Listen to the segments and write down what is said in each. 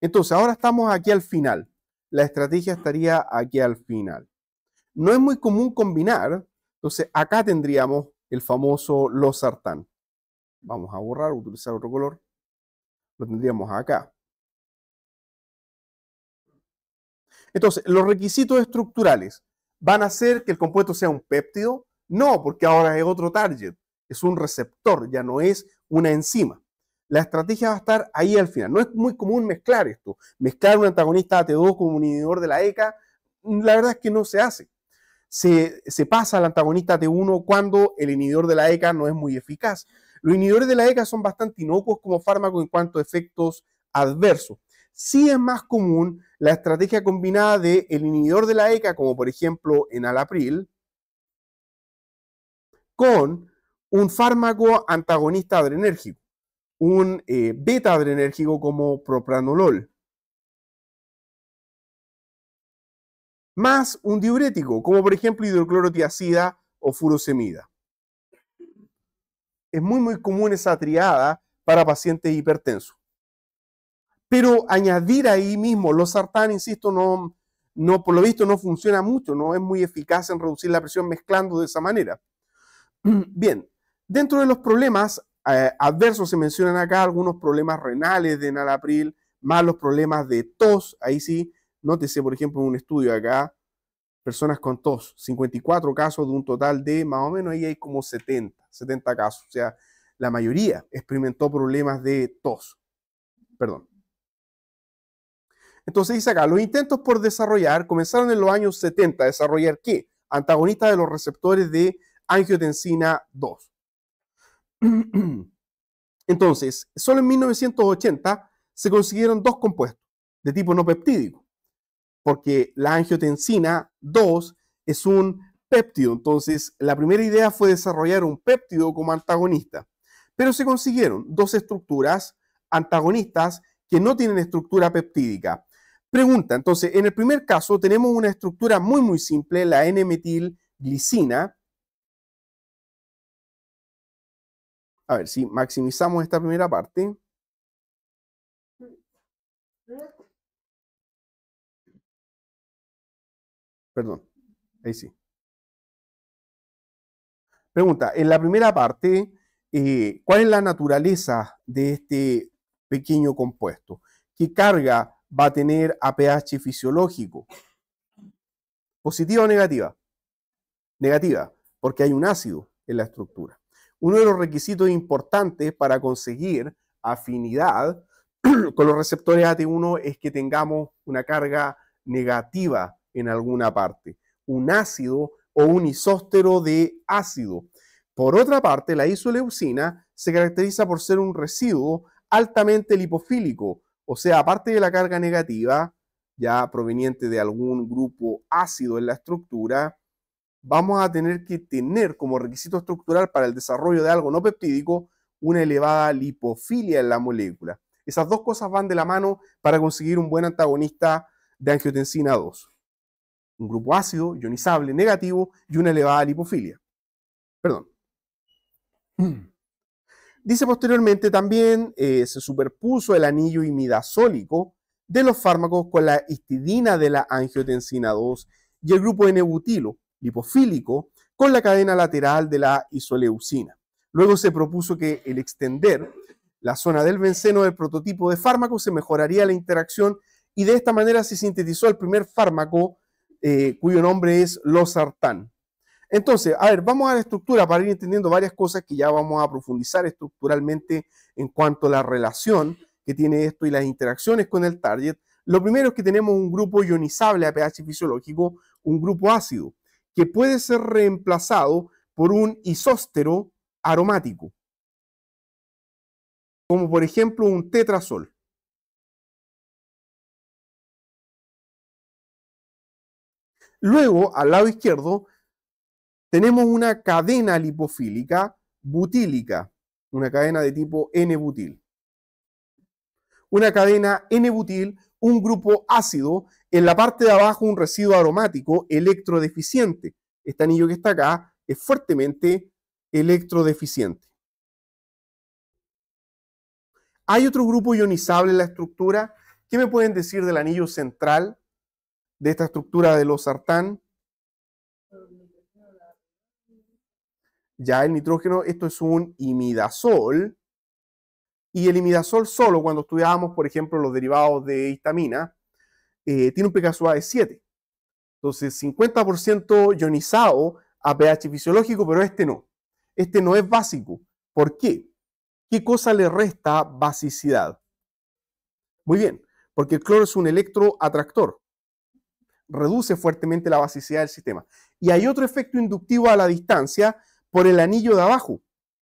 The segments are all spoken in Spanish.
Entonces, ahora estamos aquí al final. La estrategia estaría aquí al final. No es muy común combinar, entonces acá tendríamos el famoso losartán. Vamos a borrar, utilizar otro color. Lo tendríamos acá. Entonces, los requisitos estructurales van a hacer que el compuesto sea un péptido. No, porque ahora es otro target. Es un receptor, ya no es una enzima. La estrategia va a estar ahí al final. No es muy común mezclar esto. Mezclar un antagonista AT2 con un inhibidor de la ECA, la verdad es que no se hace. Se, se pasa al antagonista AT1 cuando el inhibidor de la ECA no es muy eficaz. Los inhibidores de la ECA son bastante inocuos como fármaco en cuanto a efectos adversos. Sí es más común la estrategia combinada del el inhibidor de la ECA, como por ejemplo en Alapril, con un fármaco antagonista adrenérgico un eh, beta adrenérgico como propranolol, más un diurético, como por ejemplo hidroclorotiazida o furosemida. Es muy, muy común esa triada para pacientes hipertensos. Pero añadir ahí mismo los sartán, insisto, no, no, por lo visto no funciona mucho, no es muy eficaz en reducir la presión mezclando de esa manera. Bien, dentro de los problemas eh, adversos se mencionan acá algunos problemas renales de enalapril, más los problemas de tos, ahí sí, nótese por ejemplo en un estudio acá, personas con tos, 54 casos de un total de más o menos ahí hay como 70, 70 casos, o sea, la mayoría experimentó problemas de tos. Perdón. Entonces dice acá, los intentos por desarrollar comenzaron en los años 70, desarrollar qué? Antagonistas de los receptores de angiotensina 2. Entonces, solo en 1980 se consiguieron dos compuestos de tipo no peptídico, porque la angiotensina 2 es un péptido. Entonces, la primera idea fue desarrollar un péptido como antagonista, pero se consiguieron dos estructuras antagonistas que no tienen estructura peptídica. Pregunta, entonces, en el primer caso tenemos una estructura muy, muy simple, la N-metilglicina, A ver, si maximizamos esta primera parte. Perdón, ahí sí. Pregunta, en la primera parte, eh, ¿cuál es la naturaleza de este pequeño compuesto? ¿Qué carga va a tener a pH fisiológico? ¿Positiva o negativa? Negativa, porque hay un ácido en la estructura. Uno de los requisitos importantes para conseguir afinidad con los receptores AT1 es que tengamos una carga negativa en alguna parte, un ácido o un isóstero de ácido. Por otra parte, la isoleucina se caracteriza por ser un residuo altamente lipofílico, o sea, aparte de la carga negativa, ya proveniente de algún grupo ácido en la estructura, vamos a tener que tener como requisito estructural para el desarrollo de algo no peptídico una elevada lipofilia en la molécula. Esas dos cosas van de la mano para conseguir un buen antagonista de angiotensina 2. Un grupo ácido, ionizable, negativo y una elevada lipofilia. Perdón. Dice posteriormente también eh, se superpuso el anillo imidazólico de los fármacos con la histidina de la angiotensina 2 y el grupo N-butilo, lipofílico con la cadena lateral de la isoleucina. Luego se propuso que el extender la zona del benceno del prototipo de fármaco se mejoraría la interacción y de esta manera se sintetizó el primer fármaco eh, cuyo nombre es losartán. Entonces, a ver, vamos a la estructura para ir entendiendo varias cosas que ya vamos a profundizar estructuralmente en cuanto a la relación que tiene esto y las interacciones con el target. Lo primero es que tenemos un grupo ionizable a pH fisiológico, un grupo ácido que puede ser reemplazado por un isóstero aromático, como por ejemplo un tetrazol. Luego, al lado izquierdo, tenemos una cadena lipofílica butílica, una cadena de tipo N-butil. Una cadena N-butil, un grupo ácido en la parte de abajo un residuo aromático electrodeficiente. Este anillo que está acá es fuertemente electrodeficiente. Hay otro grupo ionizable en la estructura ¿Qué me pueden decir del anillo central de esta estructura de los sartán? Ya el nitrógeno, esto es un imidazol. Y el imidazol solo, cuando estudiábamos, por ejemplo, los derivados de histamina, eh, tiene un pKa de 7. Entonces, 50% ionizado a pH fisiológico, pero este no. Este no es básico. ¿Por qué? ¿Qué cosa le resta basicidad? Muy bien, porque el cloro es un electroatractor. Reduce fuertemente la basicidad del sistema. Y hay otro efecto inductivo a la distancia por el anillo de abajo.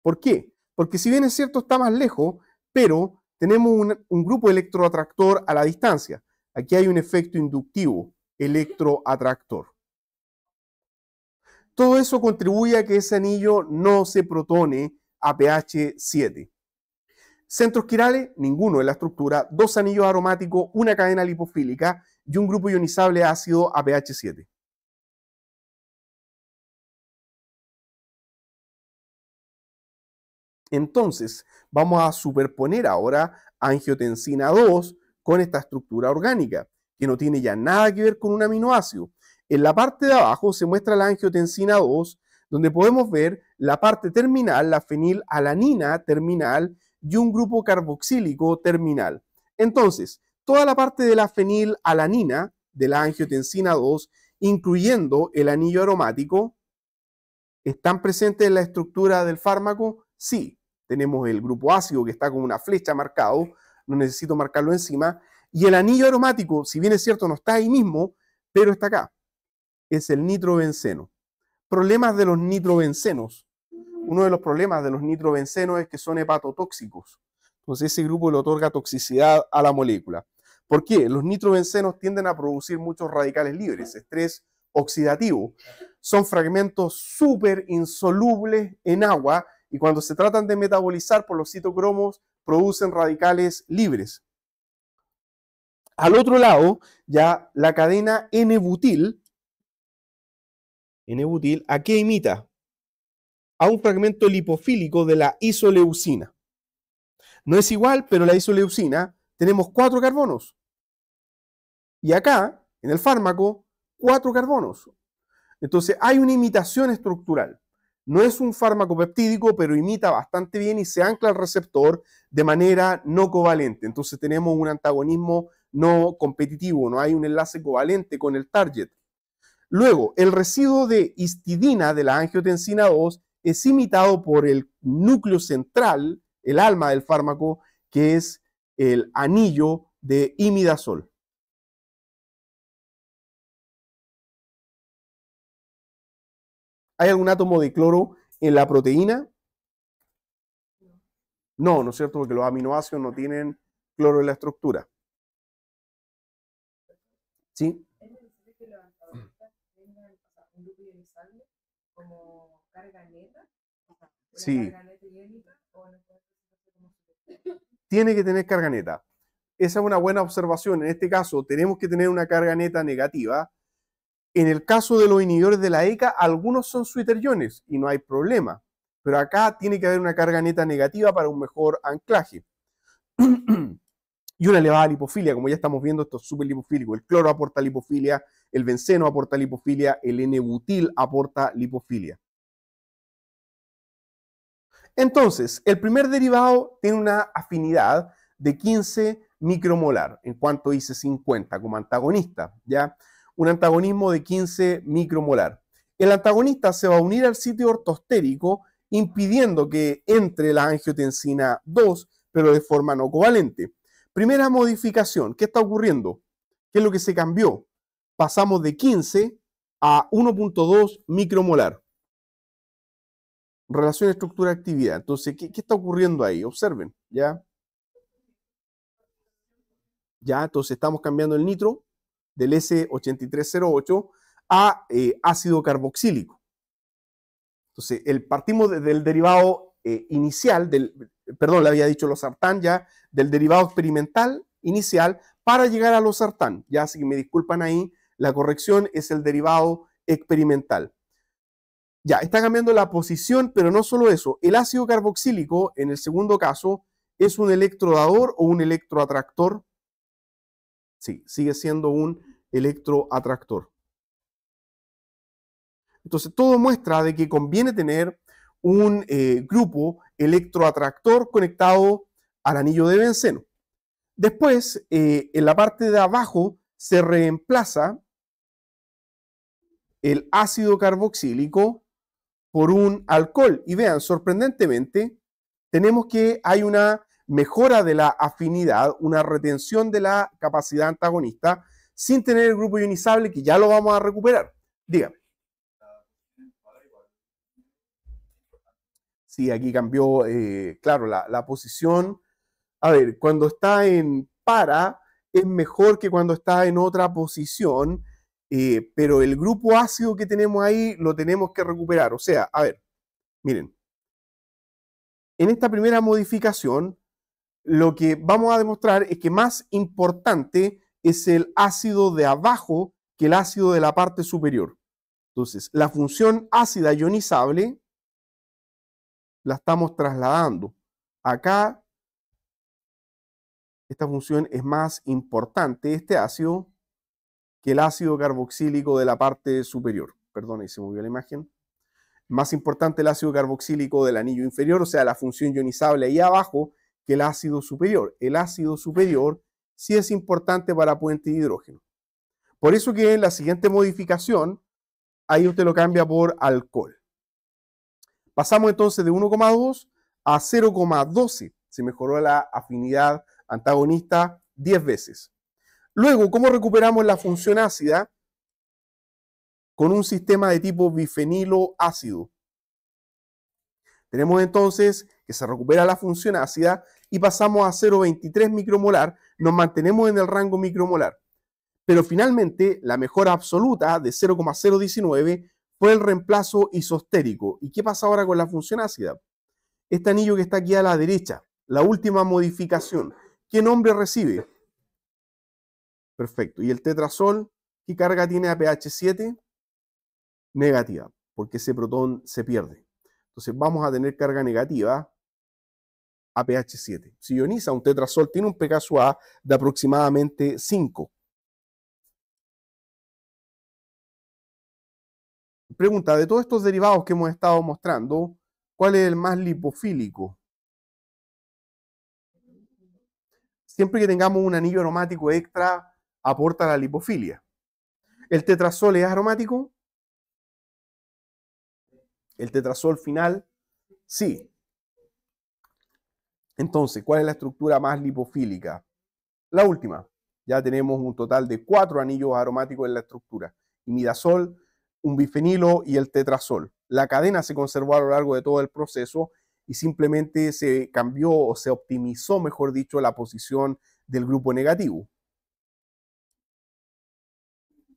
¿Por qué? Porque si bien es cierto está más lejos, pero tenemos un, grupo electroatractor a la distancia. Aquí hay un efecto inductivo electroatractor. Todo eso contribuye a que ese anillo no se protone a pH 7. Centros quirales, ninguno en la estructura, dos anillos aromáticos, una cadena lipofílica y un grupo ionizable ácido a pH 7. Entonces, vamos a superponer ahora angiotensina 2 con esta estructura orgánica, que no tiene ya nada que ver con un aminoácido. En la parte de abajo se muestra la angiotensina 2, donde podemos ver la parte terminal, la fenilalanina terminal y un grupo carboxílico terminal. Entonces, toda la parte de la fenilalanina, de la angiotensina 2, incluyendo el anillo aromático, ¿están presentes en la estructura del fármaco? Sí, tenemos el grupo ácido que está con una flecha marcado, no necesito marcarlo encima, y el anillo aromático, si bien es cierto, no está ahí mismo, pero está acá. Es el nitrobenceno. Problemas de los nitrobencenos. Uno de los problemas de los nitrobencenos es que son hepatotóxicos. Entonces ese grupo le otorga toxicidad a la molécula. ¿Por qué? Los nitrobencenos tienden a producir muchos radicales libres, estrés oxidativo. Son fragmentos súper insolubles en agua y cuando se tratan de metabolizar por los citocromos producen radicales libres. Al otro lado, ya la cadena N-butil, N-butil, ¿a qué imita? A un fragmento lipofílico de la isoleucina. No es igual, pero la isoleucina tenemos cuatro carbonos. Y acá, en el fármaco, cuatro carbonos. Entonces hay una imitación estructural. No es un fármaco peptídico, pero imita bastante bien y se ancla al receptor de manera no covalente. Entonces tenemos un antagonismo no competitivo, no hay un enlace covalente con el target. Luego, el residuo de histidina de la angiotensina 2 es imitado por el núcleo central, el alma del fármaco, que es el anillo de imidazol. ¿Hay algún átomo de cloro en la proteína? No, ¿no es cierto? Porque los aminoácidos no tienen cloro en la estructura. ¿Sí? Sí. Tiene que tener carga neta. Esa es una buena observación. En este caso, tenemos que tener una carga neta negativa en el caso de los inhibidores de la ECA, algunos son iones y no hay problema. Pero acá tiene que haber una carga neta negativa para un mejor anclaje. y una elevada lipofilia, como ya estamos viendo, esto es súper lipofílico. El cloro aporta lipofilia, el benceno aporta lipofilia, el N-butil aporta lipofilia. Entonces, el primer derivado tiene una afinidad de 15 micromolar en cuanto dice 50 como antagonista, ¿ya? Un antagonismo de 15 micromolar. El antagonista se va a unir al sitio ortostérico impidiendo que entre la angiotensina 2, pero de forma no covalente. Primera modificación, ¿qué está ocurriendo? ¿Qué es lo que se cambió? Pasamos de 15 a 1.2 micromolar. Relación estructura-actividad. Entonces, ¿qué, ¿qué, está ocurriendo ahí? Observen, ¿ya? Ya, entonces estamos cambiando el nitro del S8308 a eh, ácido carboxílico. Entonces, el, partimos del derivado eh, inicial, del, perdón, le había dicho los sartán ya, del derivado experimental inicial para llegar a los sartán. Ya, que me disculpan ahí, la corrección es el derivado experimental. Ya, está cambiando la posición, pero no solo eso. El ácido carboxílico, en el segundo caso, es un electrodador o un electroatractor Sí, sigue siendo un electroatractor. Entonces, todo muestra de que conviene tener un eh, grupo electroatractor conectado al anillo de benceno. Después, eh, en la parte de abajo se reemplaza el ácido carboxílico por un alcohol. Y vean, sorprendentemente, tenemos que hay una mejora de la afinidad, una retención de la capacidad antagonista sin tener el grupo ionizable que ya lo vamos a recuperar. Dígame. Sí, aquí cambió, eh, claro, la, posición. A ver, cuando está en para, es mejor que cuando está en otra posición, eh, pero el grupo ácido que tenemos ahí lo tenemos que recuperar. O sea, a ver, miren, en esta primera modificación, lo que vamos a demostrar es que más importante es el ácido de abajo que el ácido de la parte superior. Entonces, la función ácida ionizable la estamos trasladando. Acá, esta función es más importante, este ácido, que el ácido carboxílico de la parte superior. Perdón, ahí se movió la imagen. Más importante el ácido carboxílico del anillo inferior, o sea, la función ionizable ahí abajo, que el ácido superior. El ácido superior sí es importante para puente de hidrógeno. Por eso que en la siguiente modificación, ahí usted lo cambia por alcohol. Pasamos entonces de 1,2 a 0,12. Se mejoró la afinidad antagonista 10 veces. Luego, ¿cómo recuperamos la función ácida? Con un sistema de tipo bifenilo ácido. Tenemos entonces que se recupera la función ácida y pasamos a 0,23 micromolar, nos mantenemos en el rango micromolar. Pero finalmente, la mejora absoluta de 0,019 fue el reemplazo isostérico. ¿Y qué pasa ahora con la función ácida? Este anillo que está aquí a la derecha, la última modificación, ¿qué nombre recibe? Perfecto. ¿Y el tetrazol qué carga tiene a pH 7? Negativa, porque ese protón se pierde. Entonces vamos a tener carga negativa a pH 7. Si ioniza un tetrazol, tiene un pKa A de aproximadamente 5. Pregunta, de todos estos derivados que hemos estado mostrando, ¿cuál es el más lipofílico? Siempre que tengamos un anillo aromático extra, aporta la lipofilia. ¿El tetrazol es aromático? ¿El tetrazol final? Sí. Entonces, ¿cuál es la estructura más lipofílica? La última. Ya tenemos un total de cuatro anillos aromáticos en la estructura. Imidazol, un bifenilo y el tetrazol. La cadena se conservó a lo largo de todo el proceso y simplemente se cambió o se optimizó, mejor dicho, la posición del grupo negativo.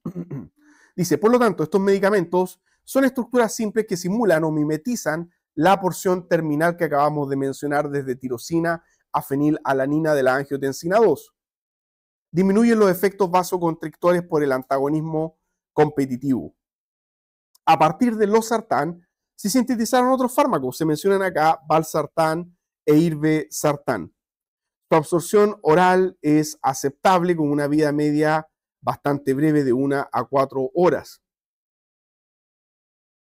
Dice, por lo tanto, estos medicamentos son estructuras simples que simulan o mimetizan la porción terminal que acabamos de mencionar desde tirosina a fenilalanina de la angiotensina 2. Disminuyen los efectos vasoconstrictores por el antagonismo competitivo a partir de los sartán se sintetizaron otros fármacos. Se mencionan acá valsartán e irbesartán. Su absorción oral es aceptable con una vida media bastante breve de una a cuatro horas.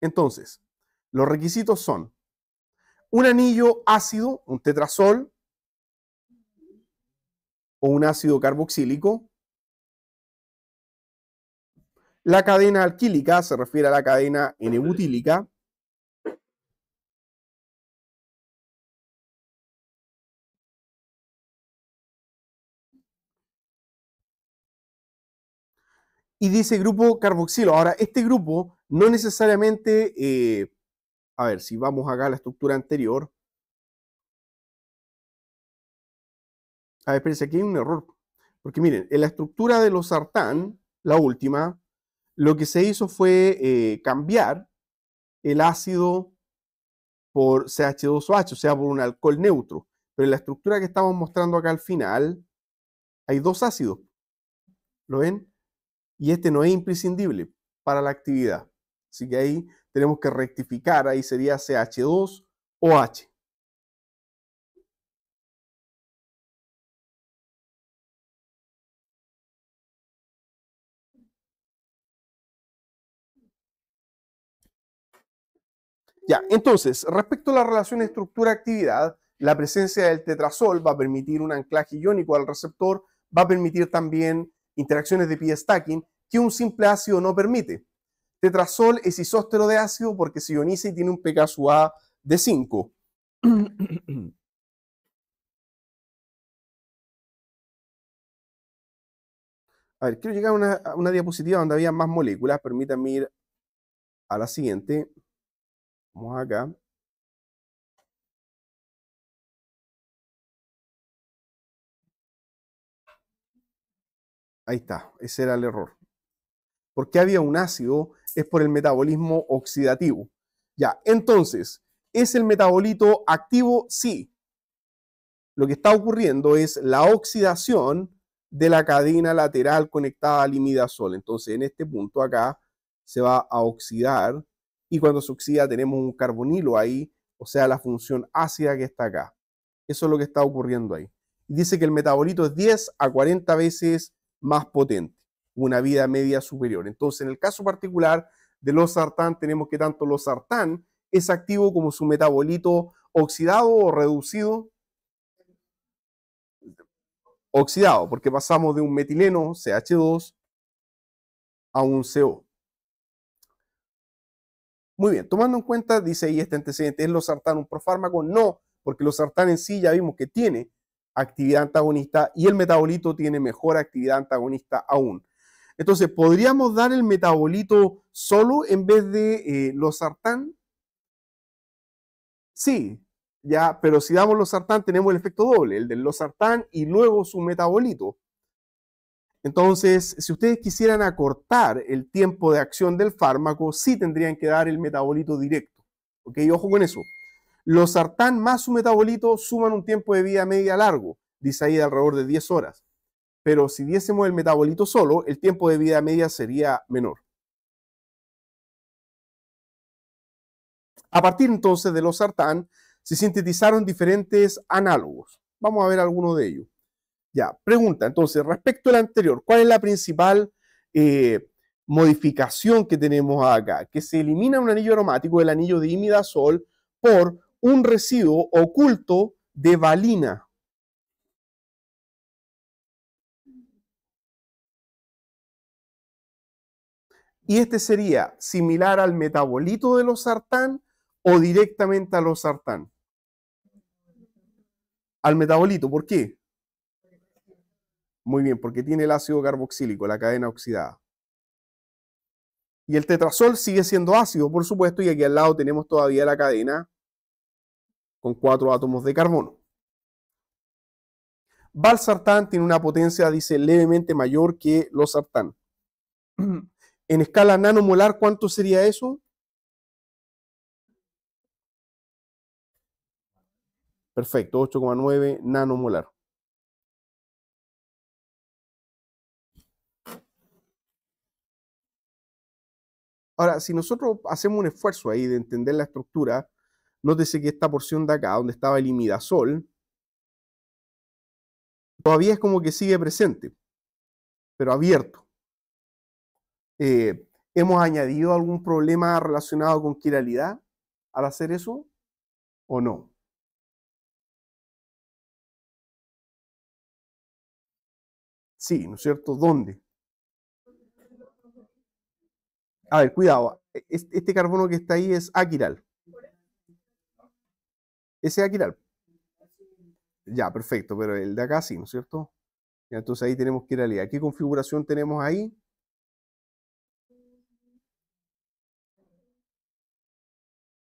Entonces, los requisitos son un anillo ácido, un tetrazol o un ácido carboxílico, la cadena alquílica se refiere a la cadena N-butílica. Y dice grupo carboxilo. Ahora, este grupo no necesariamente, eh, a ver, si vamos acá a la estructura anterior. A ver, espérense, aquí hay un error. Porque miren, en la estructura de los sartán, la última, lo que se hizo fue eh, cambiar el ácido por CH2OH, o sea, por un alcohol neutro. Pero en la estructura que estamos mostrando acá al final, hay dos ácidos. ¿Lo ven? Y este no es imprescindible para la actividad. Así que ahí tenemos que rectificar, ahí sería CH2 o H. Ya, entonces, respecto a la relación estructura-actividad, la presencia del tetrazol va a permitir un anclaje iónico al receptor, va a permitir también interacciones de pie stacking que un simple ácido no permite. Tetrazol es isóstero de ácido porque se ioniza y tiene un pK A de 5. A ver, quiero llegar a una, a una diapositiva donde había más moléculas. Permítanme ir a la siguiente. Vamos acá. Ahí está, ese era el error. ¿Por qué había un ácido? Es por el metabolismo oxidativo. Ya, entonces, ¿es el metabolito activo? Sí. Lo que está ocurriendo es la oxidación de la cadena lateral conectada al imidazol. Entonces, en este punto acá se va a oxidar y cuando se oxida tenemos un carbonilo ahí, o sea, la función ácida que está acá. Eso es lo que está ocurriendo ahí. dice que el metabolito es 10 a 40 veces más potente, una vida media superior. Entonces, en el caso particular de los sartán, tenemos que tanto los sartán es activo como su metabolito oxidado o reducido. Oxidado, porque pasamos de un metileno, CH2, a un CO. Muy bien, tomando en cuenta, dice ahí este antecedente, ¿es los sartán un profármaco? No, porque los sartán en sí ya vimos que tiene actividad antagonista y el metabolito tiene mejor actividad antagonista aún. Entonces, ¿podríamos dar el metabolito solo en vez de eh, los sartán? Sí, ya, pero si damos los sartán tenemos el efecto doble, el de los sartán y luego su metabolito. Entonces, si ustedes quisieran acortar el tiempo de acción del fármaco, sí tendrían que dar el metabolito directo. ¿Ok? Ojo con eso. Los sartán más su metabolito suman un tiempo de vida media largo, dice ahí de alrededor de 10 horas. Pero si diésemos el metabolito solo, el tiempo de vida media sería menor. A partir entonces de los sartán, se sintetizaron diferentes análogos. Vamos a ver algunos de ellos. Ya, pregunta entonces, respecto al anterior, ¿cuál es la principal eh, modificación que tenemos acá? Que se elimina un anillo aromático, el anillo de imidazol, por un residuo oculto de valina. Y este sería similar al metabolito de los sartán o directamente a los sartán. Al metabolito, ¿por qué? Muy bien, porque tiene el ácido carboxílico, la cadena oxidada. Y el tetrazol sigue siendo ácido, por supuesto, y aquí al lado tenemos todavía la cadena con cuatro átomos de carbono. Valsartán tiene una potencia, dice, levemente mayor que los sartán. En escala nanomolar, ¿cuánto sería eso? Perfecto, 8,9 nanomolar. Ahora, si nosotros hacemos un esfuerzo ahí de entender la estructura, Nótese que esta porción de acá, donde estaba el imidazol, todavía es como que sigue presente, pero abierto. Eh, ¿Hemos añadido algún problema relacionado con quiralidad al hacer eso o no? Sí, ¿no es cierto? ¿Dónde? A ver, cuidado. E-, este carbono que está ahí es aquiral. Ese es Aquiral. Ya, perfecto, pero el de acá sí, ¿no es cierto? entonces ahí tenemos a ¿Qué configuración tenemos ahí?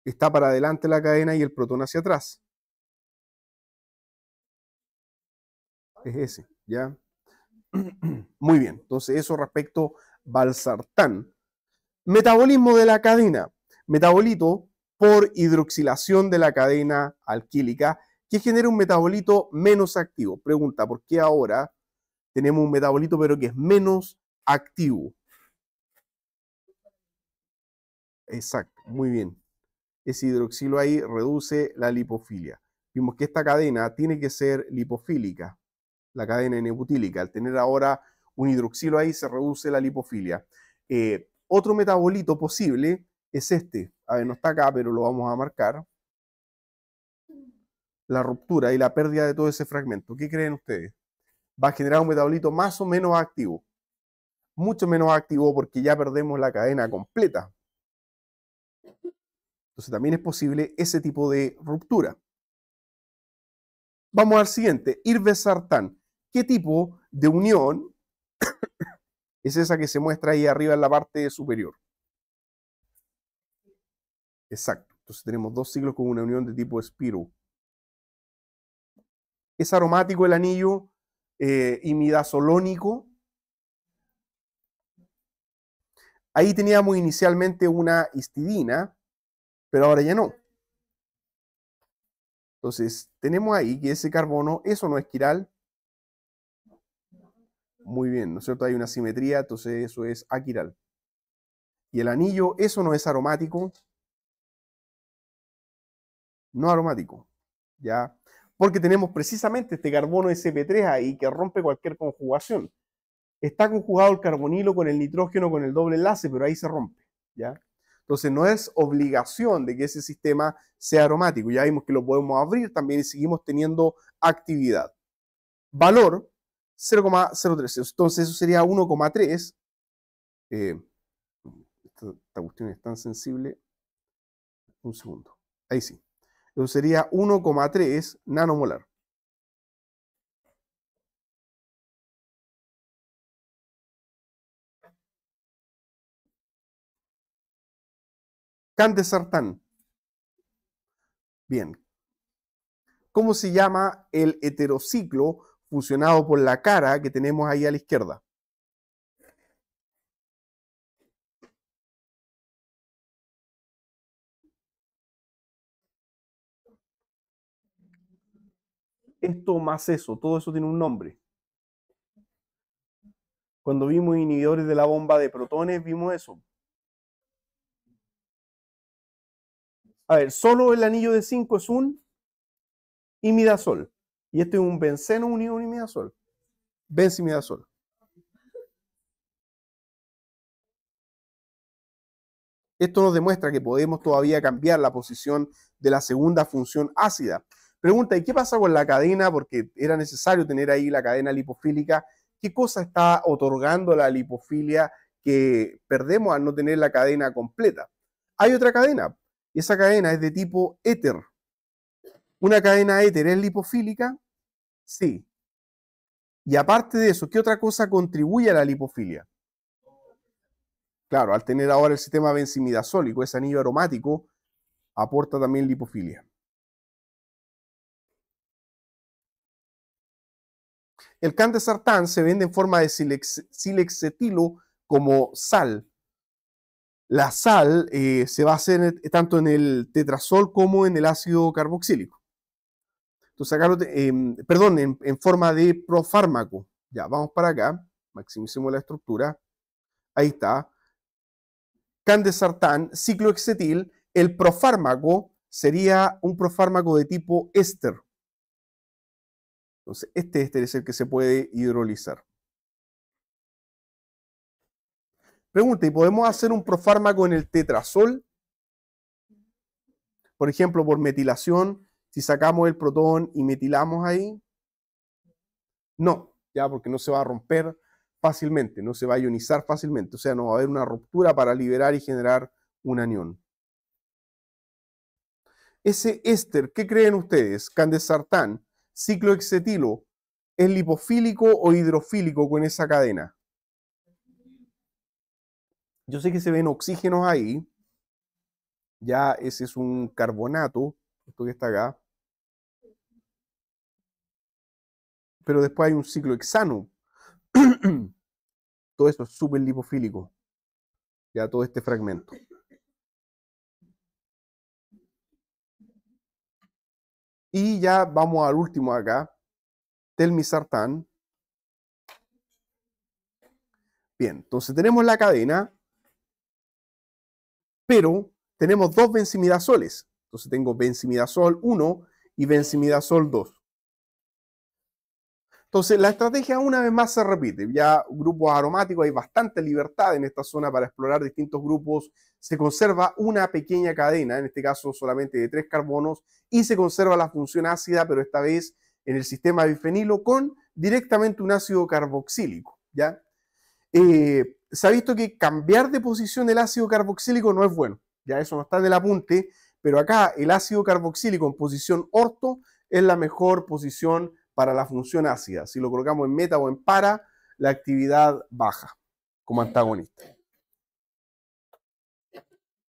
Está para adelante la cadena y el protón hacia atrás. Es ese, ¿ya? Muy bien, entonces eso respecto valsartán. Metabolismo de la cadena. Metabolito por hidroxilación de la cadena alquílica que genera un metabolito menos activo. Pregunta, ¿por qué ahora tenemos un metabolito pero que es menos activo? Exacto, muy bien. Ese hidroxilo ahí reduce la lipofilia. Vimos que esta cadena tiene que ser lipofílica, la cadena N-butílica. Al tener ahora un hidroxilo ahí se reduce la lipofilia. Eh, otro metabolito posible es este, a ver, no está acá, pero lo vamos a marcar, la ruptura y la pérdida de todo ese fragmento. ¿Qué creen ustedes? Va a generar un metabolito más o menos activo. Mucho menos activo porque ya perdemos la cadena completa. Entonces también es posible ese tipo de ruptura. Vamos al siguiente, Irbesartán. ¿Qué tipo de unión es esa que se muestra ahí arriba en la parte superior? Exacto. Entonces tenemos dos ciclos con una unión de tipo espiro. Es aromático el anillo eh, imidazolónico. Ahí teníamos inicialmente una histidina, pero ahora ya no. Entonces, tenemos ahí que ese carbono, eso no es quiral. Muy bien, ¿no es cierto? Hay una simetría, entonces eso es aquiral. Y el anillo, eso no es aromático. No aromático. ¿Ya? Porque tenemos precisamente este carbono SP3 ahí que rompe cualquier conjugación. Está conjugado el carbonilo con el nitrógeno con el doble enlace, pero ahí se rompe. ¿Ya? Entonces no es obligación de que ese sistema sea aromático. Ya vimos que lo podemos abrir también y seguimos teniendo actividad. Valor 0,03. Entonces eso sería 1,3. Eh, esta, cuestión es tan sensible. Un segundo. Ahí sí. Entonces sería 1,3 nanomolar. Candesartán. Bien. ¿Cómo se llama el heterociclo fusionado por la cara que tenemos ahí a la izquierda? Esto más eso, todo eso tiene un nombre. Cuando vimos inhibidores de la bomba de protones, vimos eso. A ver, solo el anillo de 5 es un imidazol. Y este es un benceno unido a un imidazol. Benzimidazol. Esto nos demuestra que podemos todavía cambiar la posición de la segunda función ácida. Pregunta, ¿y qué pasa con la cadena? Porque era necesario tener ahí la cadena lipofílica. ¿Qué cosa está otorgando la lipofilia que perdemos al no tener la cadena completa? Hay otra cadena, esa cadena es de tipo éter. ¿Una cadena éter es lipofílica? Sí. Y aparte de eso, ¿qué otra cosa contribuye a la lipofilia? Claro, al tener ahora el sistema benzimidazólico, ese anillo aromático, aporta también lipofilia. El candesartán se vende en forma de silexetilo como sal, la sal eh, se va a hacer tanto en el tetrazol como en el ácido carboxílico. Entonces acá, em, perdón, en, forma de profármaco. Ya, vamos para acá, maximicemos la estructura. Ahí está. Candesartán, ciclohexetil. El profármaco sería un profármaco de tipo éster. Entonces, este éster es el que se puede hidrolizar. Pregunta, ¿y podemos hacer un profármaco en el tetrazol? Por ejemplo, por metilación, si sacamos el protón y metilamos ahí. No, ya porque no se va a romper fácilmente, no se va a ionizar fácilmente, o sea, no va a haber una ruptura para liberar y generar un anión. Ese éster, ¿qué creen ustedes? Candesartán, ciclohexetilo, ¿es lipofílico o hidrofílico con esa cadena? Yo sé que se ven oxígenos ahí. Ya ese es un carbonato, esto que está acá. Pero después hay un ciclo hexano. todo esto es súper lipofílico. Ya todo este fragmento. Y ya vamos al último acá, telmisartán. Bien, entonces tenemos la cadena pero tenemos dos benzimidazoles. Entonces tengo benzimidazol 1 y benzimidazol 2. Entonces, la estrategia una vez más se repite. Ya grupos aromáticos, hay bastante libertad en esta zona para explorar distintos grupos. Se conserva una pequeña cadena, en este caso solamente de tres carbonos, y se conserva la función ácida, pero esta vez en el sistema bifenilo con directamente un ácido carboxílico. ¿ya? Eh, se ha visto que cambiar de posición el ácido carboxílico no es bueno. Ya eso no está en el apunte, pero acá el ácido carboxílico en posición orto es la mejor posición para la función ácida. Si lo colocamos en meta o en para, la actividad baja como antagonista.